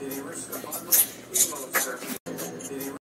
University of Monmouth, Emo Circuit.